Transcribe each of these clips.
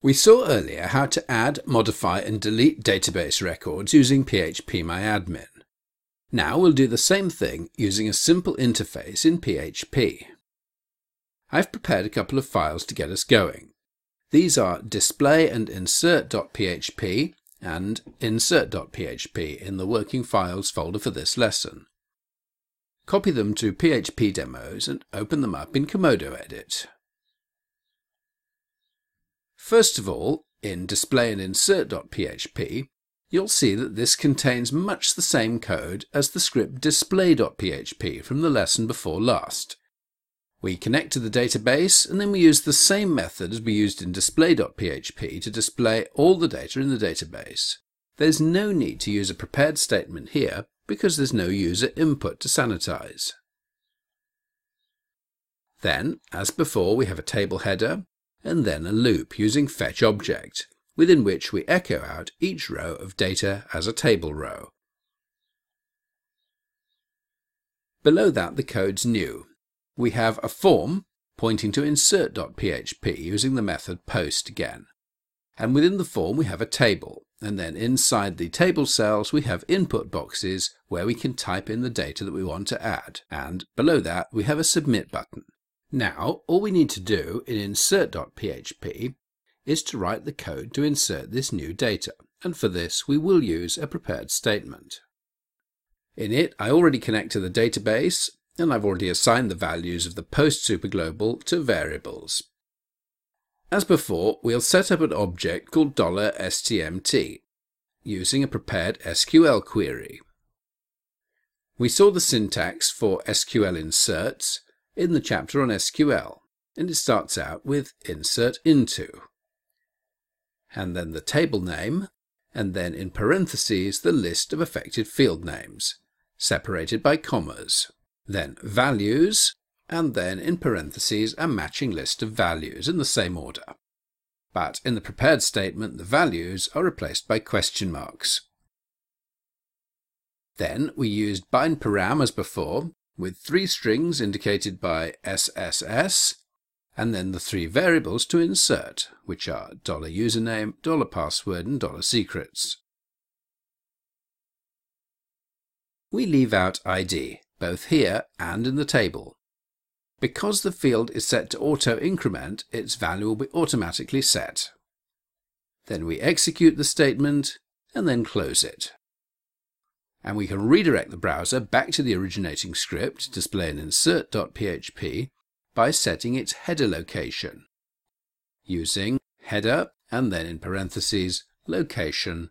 We saw earlier how to add, modify and delete database records using phpMyAdmin. Now we'll do the same thing using a simple interface in PHP. I've prepared a couple of files to get us going. These are display and insert.php and insert.php in the working files folder for this lesson. Copy them to PHP demos and open them up in Komodo Edit. First of all, in display and insert.php, you'll see that this contains much the same code as the script display.php from the lesson before last. We connect to the database and then we use the same method as we used in display.php to display all the data in the database. There's no need to use a prepared statement here because there's no user input to sanitize. Then, as before, we have a table header and then a loop using fetchObject, within which we echo out each row of data as a table row. Below that the code's new. We have a form pointing to insert.php using the method post again. And within the form we have a table, and then inside the table cells we have input boxes where we can type in the data that we want to add, and below that we have a submit button. Now, all we need to do in insert.php is to write the code to insert this new data, and for this we will use a prepared statement. In it, I already connect to the database, and I've already assigned the values of the post superglobal to variables. As before, we'll set up an object called $stmt, using a prepared SQL query. We saw the syntax for SQL inserts, in the chapter on SQL, and it starts out with insert into, and then the table name, and then in parentheses the list of affected field names, separated by commas, then values, and then in parentheses a matching list of values in the same order. But in the prepared statement, the values are replaced by question marks. Then we used bind param as before, with three strings indicated by SSS, and then the three variables to insert, which are $username, $password, and $secrets. We leave out ID, both here and in the table. Because the field is set to auto-increment, its value will be automatically set. Then we execute the statement and then close it and we can redirect the browser back to the originating script, display an insert.php, by setting its header location, using header and then in parentheses location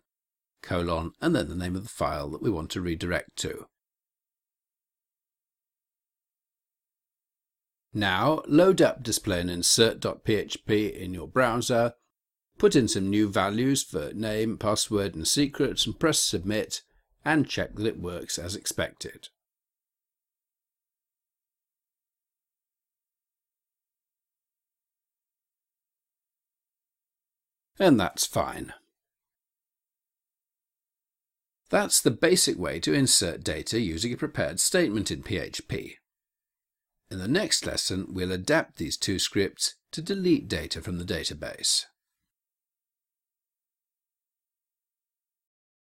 colon and then the name of the file that we want to redirect to. Now load up display an insert.php in your browser, put in some new values for name, password and secrets and press submit and check that it works as expected. And that's fine. That's the basic way to insert data using a prepared statement in PHP. In the next lesson, we'll adapt these two scripts to delete data from the database.